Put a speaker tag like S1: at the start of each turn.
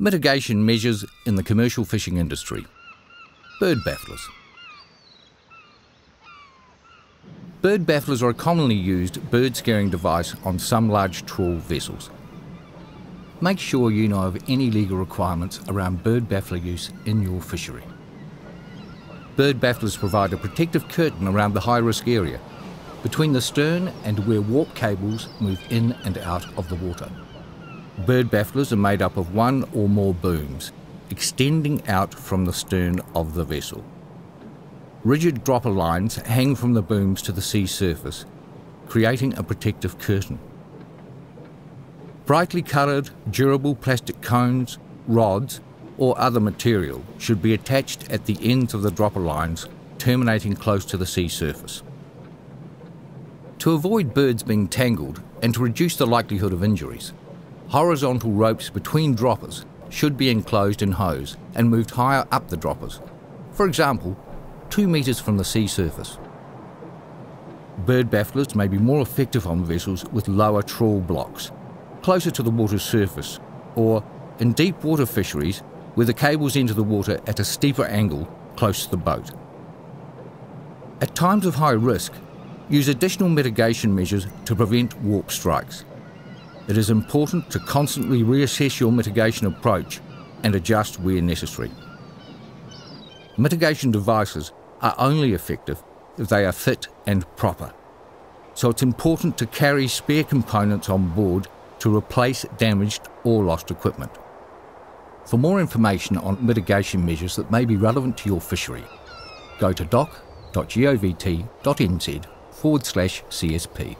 S1: Mitigation measures in the commercial fishing industry. Bird bafflers. Bird bafflers are a commonly used bird scaring device on some large trawl vessels. Make sure you know of any legal requirements around bird baffler use in your fishery. Bird bafflers provide a protective curtain around the high risk area, between the stern and where warp cables move in and out of the water. Bird bafflers are made up of one or more booms, extending out from the stern of the vessel. Rigid dropper lines hang from the booms to the sea surface, creating a protective curtain. Brightly coloured, durable plastic cones, rods, or other material should be attached at the ends of the dropper lines, terminating close to the sea surface. To avoid birds being tangled and to reduce the likelihood of injuries, Horizontal ropes between droppers should be enclosed in hose and moved higher up the droppers, for example, 2 metres from the sea surface. Bird bafflers may be more effective on vessels with lower trawl blocks, closer to the water's surface, or in deep water fisheries where the cables enter the water at a steeper angle close to the boat. At times of high risk, use additional mitigation measures to prevent warp strikes it is important to constantly reassess your mitigation approach and adjust where necessary. Mitigation devices are only effective if they are fit and proper. So it's important to carry spare components on board to replace damaged or lost equipment. For more information on mitigation measures that may be relevant to your fishery, go to doc.govt.nz forward slash CSP.